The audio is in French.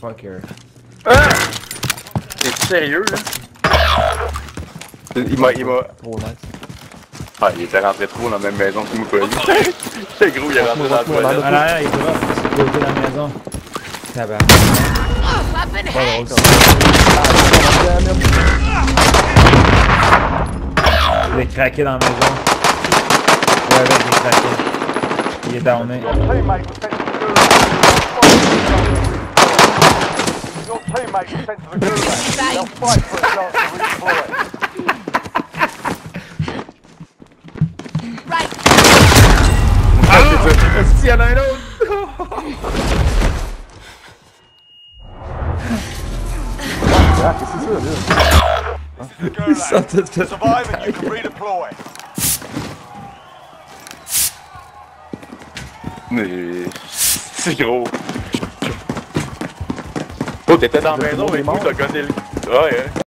Fucker. Ah! T'es sérieux, là? Il m'a. Il m'a. Trop nice. Ah, il était rentré trop dans la même maison que moi, pas C'est gros, il est rentré dans la toilette. À l'arrière, il est drop. C'est côté de la maison. Weapon Pas drôle ça. Il est craqué dans la maison. Ouais, ouais, il est craqué. Il est downé. mate was sent to the. They'll fight for a chance to redeploy. Right. It's. This is good, isn't it? Survive and you can redeploy. Mais See you. Oh, t'étais dans la maison avec nous, t'as gagné le. Ouais, hein.